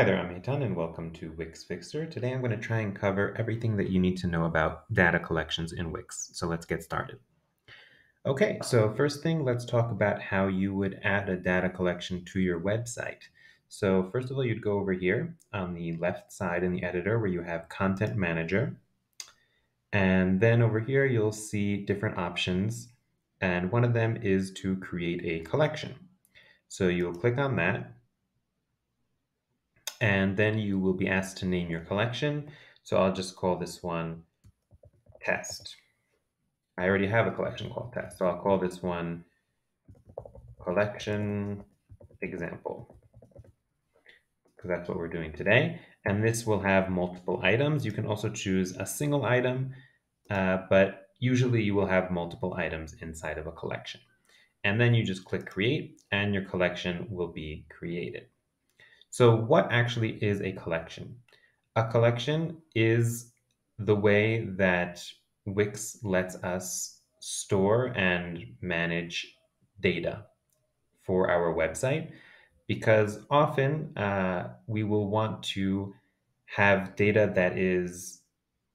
Hi there, I'm Eitan and welcome to Wix Fixer. Today I'm going to try and cover everything that you need to know about data collections in Wix. So let's get started. Okay, so first thing, let's talk about how you would add a data collection to your website. So first of all, you'd go over here on the left side in the editor where you have Content Manager. And then over here, you'll see different options. And one of them is to create a collection. So you'll click on that and then you will be asked to name your collection. So I'll just call this one test. I already have a collection called test, so I'll call this one collection example because that's what we're doing today. And this will have multiple items. You can also choose a single item, uh, but usually you will have multiple items inside of a collection. And then you just click create and your collection will be created. So, what actually is a collection? A collection is the way that Wix lets us store and manage data for our website because often uh, we will want to have data that is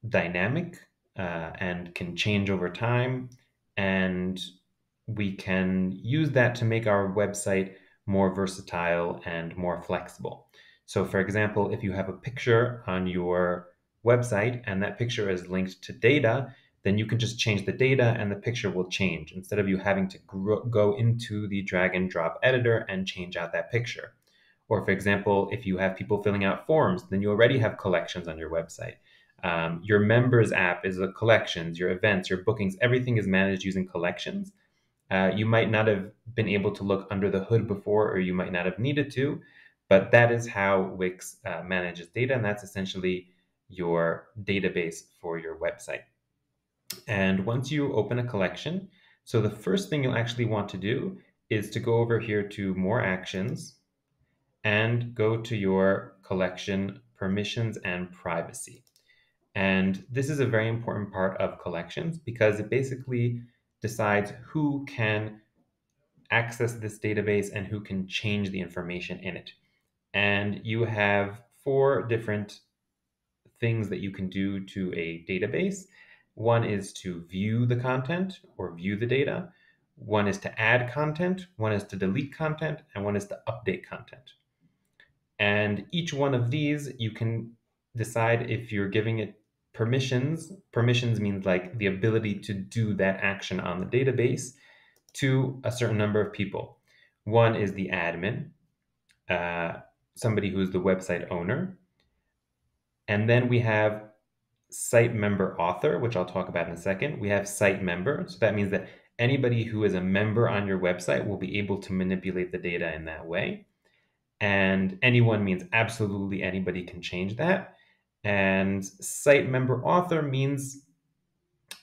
dynamic uh, and can change over time and we can use that to make our website more versatile and more flexible. So, for example, if you have a picture on your website and that picture is linked to data, then you can just change the data and the picture will change instead of you having to go into the drag and drop editor and change out that picture. Or, for example, if you have people filling out forms, then you already have collections on your website. Um, your members app is a collections, your events, your bookings, everything is managed using collections. Uh, you might not have been able to look under the hood before, or you might not have needed to, but that is how Wix uh, manages data, and that's essentially your database for your website. And once you open a collection, so the first thing you'll actually want to do is to go over here to More Actions and go to your collection permissions and privacy. And this is a very important part of collections because it basically decides who can access this database and who can change the information in it. And you have four different things that you can do to a database. One is to view the content or view the data. One is to add content, one is to delete content, and one is to update content. And each one of these, you can decide if you're giving it permissions. Permissions means like the ability to do that action on the database to a certain number of people. One is the admin, uh, somebody who's the website owner. And then we have site member author, which I'll talk about in a second. We have site member. So that means that anybody who is a member on your website will be able to manipulate the data in that way. And anyone means absolutely anybody can change that. And site member author means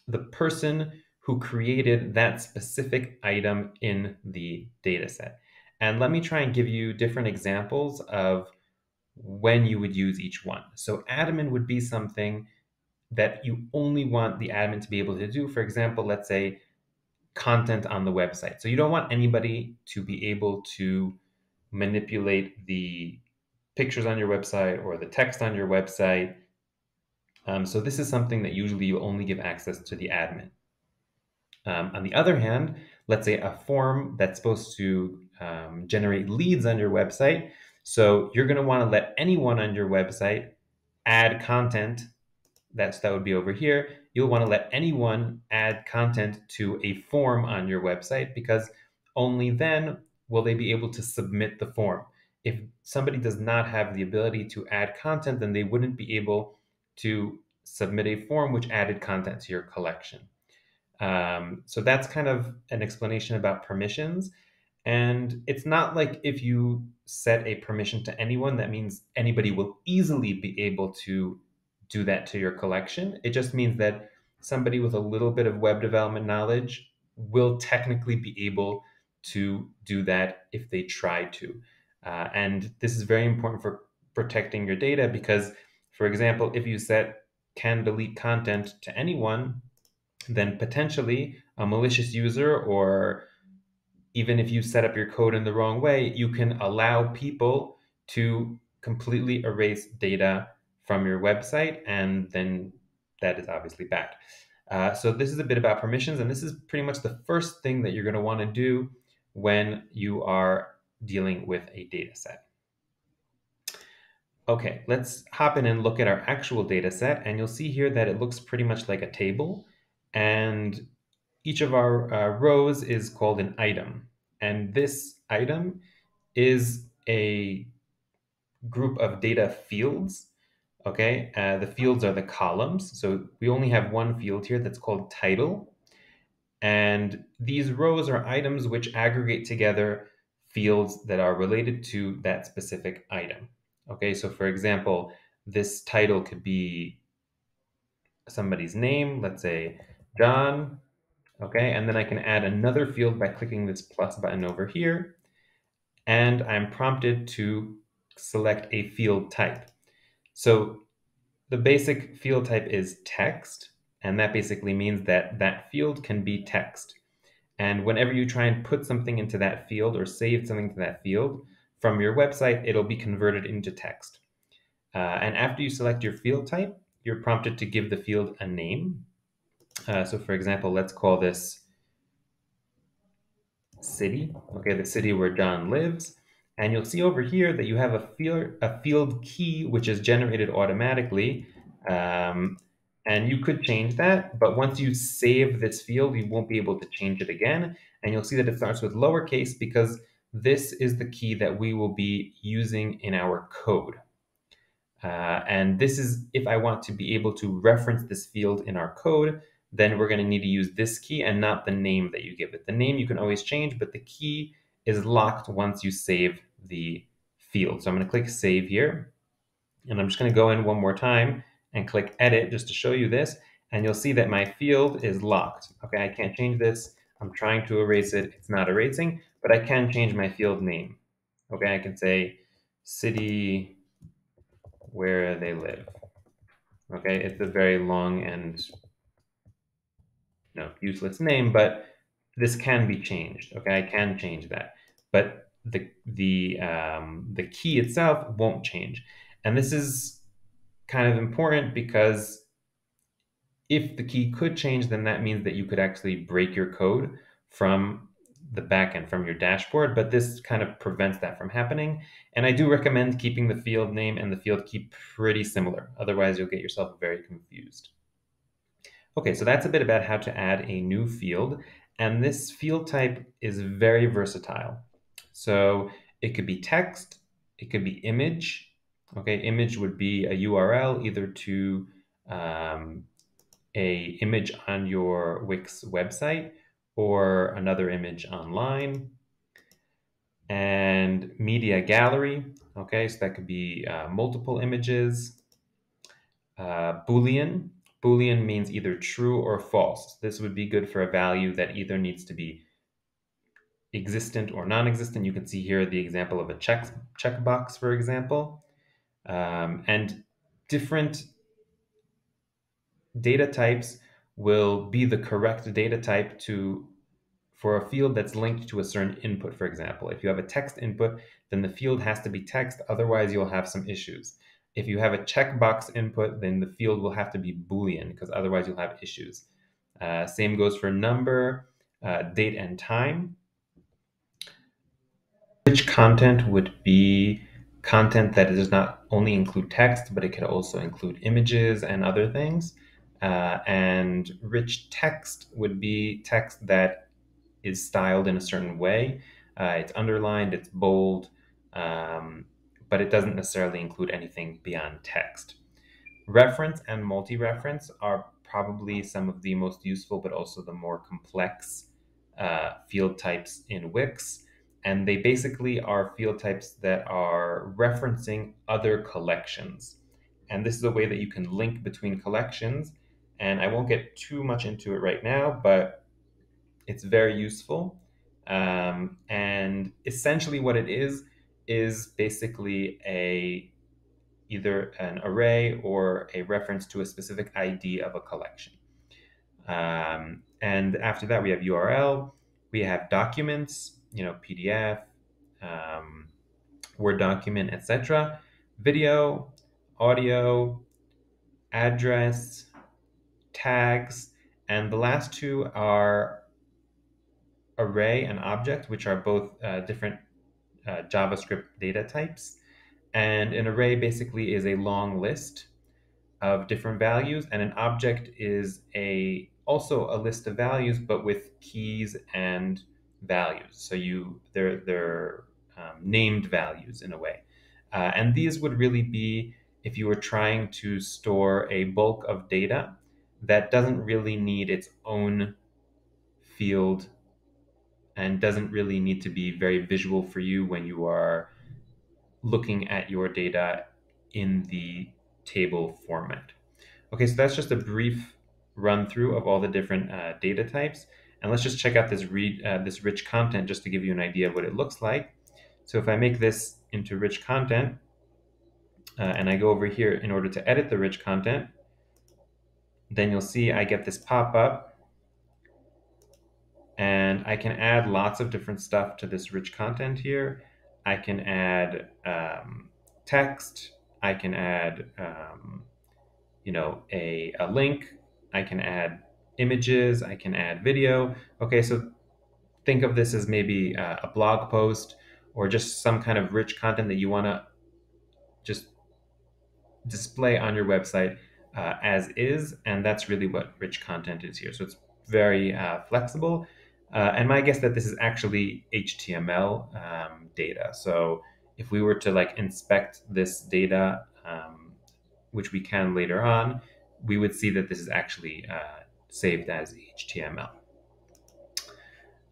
the person who created that specific item in the dataset. And let me try and give you different examples of when you would use each one. So admin would be something that you only want the admin to be able to do. For example, let's say content on the website. So you don't want anybody to be able to manipulate the pictures on your website or the text on your website. Um, so this is something that usually you only give access to the admin. Um, on the other hand, let's say a form that's supposed to um, generate leads on your website. So you're going to want to let anyone on your website add content. That's that would be over here. You'll want to let anyone add content to a form on your website because only then will they be able to submit the form if somebody does not have the ability to add content, then they wouldn't be able to submit a form which added content to your collection. Um, so that's kind of an explanation about permissions. And it's not like if you set a permission to anyone, that means anybody will easily be able to do that to your collection. It just means that somebody with a little bit of web development knowledge will technically be able to do that if they try to. Uh, and this is very important for protecting your data because, for example, if you set can delete content to anyone, then potentially a malicious user or even if you set up your code in the wrong way, you can allow people to completely erase data from your website, and then that is obviously bad. Uh, so this is a bit about permissions, and this is pretty much the first thing that you're going to want to do when you are dealing with a data set. Okay, let's hop in and look at our actual data set, and you'll see here that it looks pretty much like a table, and each of our uh, rows is called an item, and this item is a group of data fields. Okay, uh, the fields are the columns, so we only have one field here that's called title, and these rows are items which aggregate together fields that are related to that specific item. Okay, so for example, this title could be somebody's name, let's say John, okay, and then I can add another field by clicking this plus button over here, and I'm prompted to select a field type. So the basic field type is text, and that basically means that that field can be text. And whenever you try and put something into that field or save something to that field from your website, it'll be converted into text. Uh, and after you select your field type, you're prompted to give the field a name. Uh, so for example, let's call this city, okay, the city where John lives. And you'll see over here that you have a field, a field key, which is generated automatically. Um, and you could change that, but once you save this field, you won't be able to change it again. And you'll see that it starts with lowercase because this is the key that we will be using in our code. Uh, and this is if I want to be able to reference this field in our code, then we're going to need to use this key and not the name that you give it. The name you can always change, but the key is locked once you save the field. So I'm going to click save here. And I'm just going to go in one more time and click edit just to show you this. And you'll see that my field is locked. Okay, I can't change this. I'm trying to erase it. It's not erasing, but I can change my field name. Okay, I can say city where they live. Okay, it's a very long and know, useless name, but this can be changed. Okay, I can change that, but the the um, the key itself won't change, and this is kind of important because if the key could change, then that means that you could actually break your code from the backend from your dashboard, but this kind of prevents that from happening. And I do recommend keeping the field name and the field key pretty similar. Otherwise, you'll get yourself very confused. Okay, so that's a bit about how to add a new field. And this field type is very versatile. So it could be text, it could be image. Okay, image would be a URL either to um, a image on your Wix website or another image online. And media gallery, okay, so that could be uh, multiple images. Uh, Boolean, Boolean means either true or false. This would be good for a value that either needs to be existent or non-existent. You can see here the example of a check checkbox, for example. Um, and different data types will be the correct data type to for a field that's linked to a certain input, for example. If you have a text input, then the field has to be text, otherwise you'll have some issues. If you have a checkbox input, then the field will have to be Boolean because otherwise you'll have issues. Uh, same goes for number, uh, date and time. Rich content would be content that does not only include text, but it could also include images and other things. Uh, and rich text would be text that is styled in a certain way. Uh, it's underlined, it's bold, um, but it doesn't necessarily include anything beyond text. Reference and multi-reference are probably some of the most useful, but also the more complex uh, field types in Wix. And they basically are field types that are referencing other collections. And this is a way that you can link between collections. And I won't get too much into it right now, but it's very useful. Um, and essentially, what it is is basically a either an array or a reference to a specific ID of a collection. Um, and after that, we have URL, we have documents, you know, PDF, um, Word document, etc. video, audio, address, tags, and the last two are array and object, which are both uh, different uh, JavaScript data types. And an array basically is a long list of different values, and an object is a also a list of values, but with keys and values. So you they're they're um, named values in a way, uh, and these would really be if you were trying to store a bulk of data that doesn't really need its own field and doesn't really need to be very visual for you when you are looking at your data in the table format. Okay, so that's just a brief run through of all the different uh, data types. And let's just check out this read uh, this rich content just to give you an idea of what it looks like. So if I make this into rich content, uh, and I go over here in order to edit the rich content, then you'll see I get this pop-up and I can add lots of different stuff to this rich content here. I can add um, text, I can add, um, you know, a, a link, I can add images, I can add video. Okay, so think of this as maybe uh, a blog post or just some kind of rich content that you want to just display on your website uh, as is, and that's really what rich content is here. So it's very uh, flexible. Uh, and my guess that this is actually HTML um, data. So if we were to like inspect this data, um, which we can later on, we would see that this is actually uh, saved as HTML.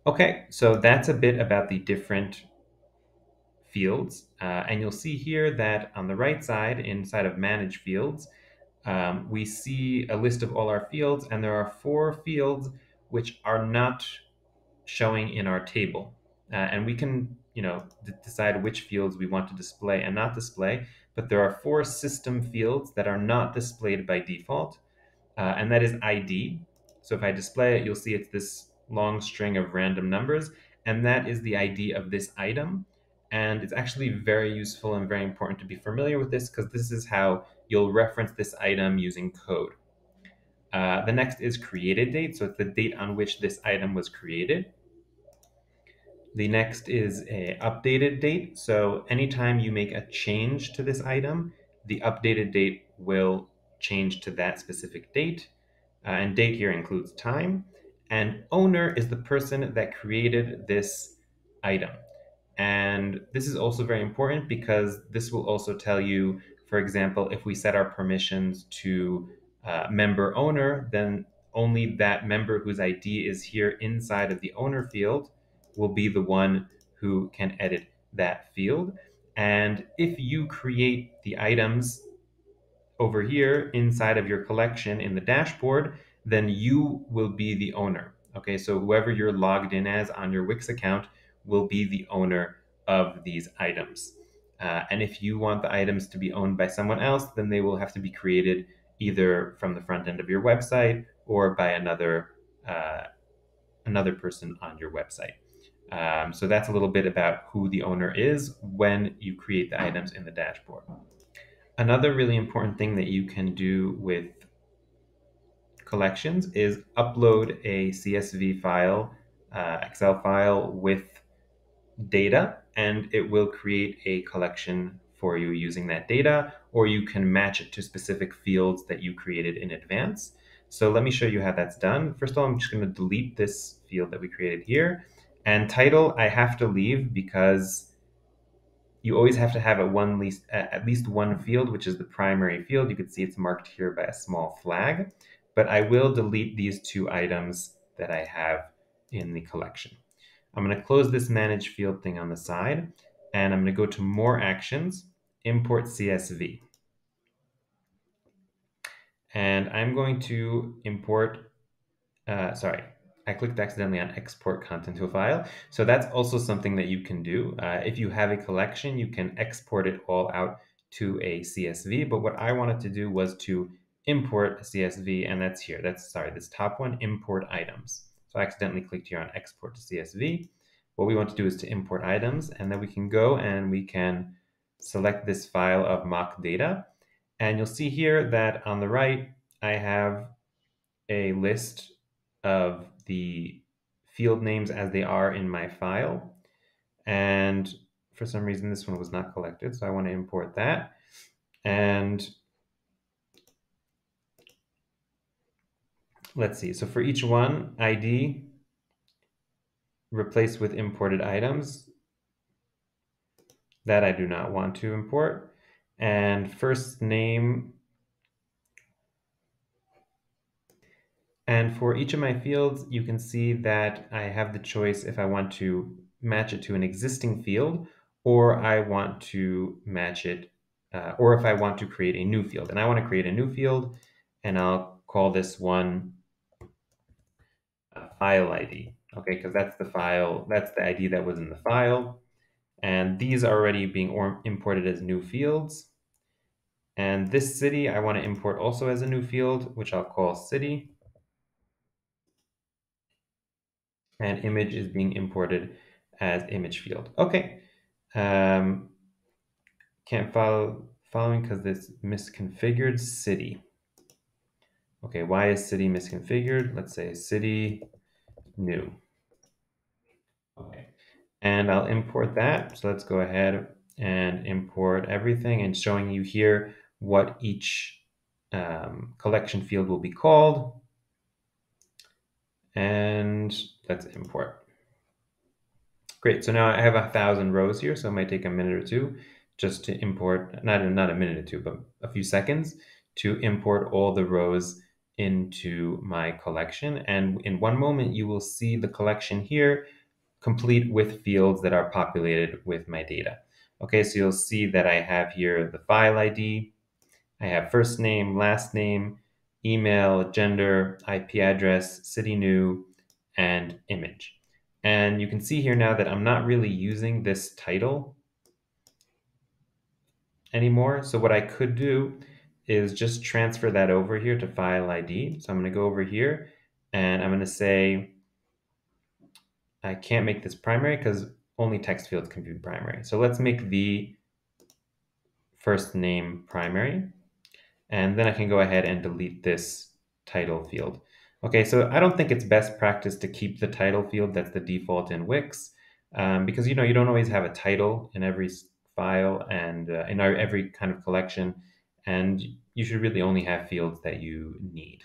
Okay, so that's a bit about the different fields. Uh, and you'll see here that on the right side, inside of Manage Fields, um, we see a list of all our fields, and there are four fields which are not showing in our table. Uh, and we can, you know, decide which fields we want to display and not display, but there are four system fields that are not displayed by default, uh, and that is ID. So if I display it, you'll see it's this long string of random numbers, and that is the ID of this item. And it's actually very useful and very important to be familiar with this because this is how you'll reference this item using code. Uh, the next is created date, so it's the date on which this item was created. The next is a updated date. So anytime you make a change to this item, the updated date will change to that specific date. Uh, and date here includes time. And owner is the person that created this item. And this is also very important because this will also tell you, for example, if we set our permissions to uh, member owner, then only that member whose ID is here inside of the owner field will be the one who can edit that field. And if you create the items over here inside of your collection in the dashboard, then you will be the owner. Okay, so whoever you're logged in as on your Wix account will be the owner of these items. Uh, and if you want the items to be owned by someone else, then they will have to be created either from the front end of your website or by another uh, another person on your website. Um, so that's a little bit about who the owner is when you create the items in the dashboard. Another really important thing that you can do with collections is upload a CSV file, uh, Excel file with data, and it will create a collection for you using that data, or you can match it to specific fields that you created in advance. So let me show you how that's done. First of all, I'm just going to delete this field that we created here. And title, I have to leave because you always have to have at one least at least one field, which is the primary field. You can see it's marked here by a small flag, but I will delete these two items that I have in the collection. I'm going to close this manage field thing on the side, and I'm going to go to more actions, import CSV. And I'm going to import, uh, sorry, I clicked accidentally on export content to a file. So that's also something that you can do. Uh, if you have a collection, you can export it all out to a CSV. But what I wanted to do was to import a CSV, and that's here. That's, sorry, this top one, import items. So I accidentally clicked here on export to CSV. What we want to do is to import items, and then we can go and we can select this file of mock data. And you'll see here that on the right, I have a list of the field names as they are in my file. And for some reason, this one was not collected, so I want to import that. And let's see. So for each one, ID replace with imported items. That I do not want to import. And first name. And for each of my fields, you can see that I have the choice if I want to match it to an existing field or I want to match it, uh, or if I want to create a new field. And I want to create a new field, and I'll call this one uh, file ID, okay, because that's the file, that's the ID that was in the file. And these are already being imported as new fields. And this city I want to import also as a new field, which I'll call city. And image is being imported as image field. Okay. Um, can't follow following because this misconfigured city. Okay, why is city misconfigured? Let's say city new. Okay, and I'll import that. So let's go ahead and import everything and showing you here what each um, collection field will be called. And let's import. Great, so now I have a thousand rows here, so it might take a minute or two just to import, not, not a minute or two, but a few seconds to import all the rows into my collection. And in one moment, you will see the collection here complete with fields that are populated with my data. Okay, so you'll see that I have here the file ID, I have first name, last name, email, gender, IP address, city new, and image. And you can see here now that I'm not really using this title anymore. So what I could do is just transfer that over here to file ID. So I'm going to go over here and I'm going to say I can't make this primary because only text fields can be primary. So let's make the first name primary. And then I can go ahead and delete this title field. Okay, so I don't think it's best practice to keep the title field that's the default in Wix um, because you know you don't always have a title in every file and uh, in our every kind of collection, and you should really only have fields that you need.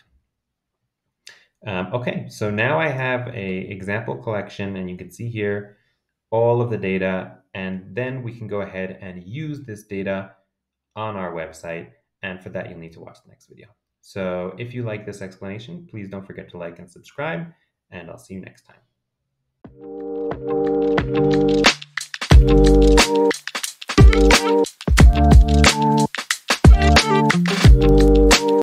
Um, okay, so now I have a example collection, and you can see here all of the data, and then we can go ahead and use this data on our website, and for that you'll need to watch the next video. So if you like this explanation, please don't forget to like and subscribe, and I'll see you next time.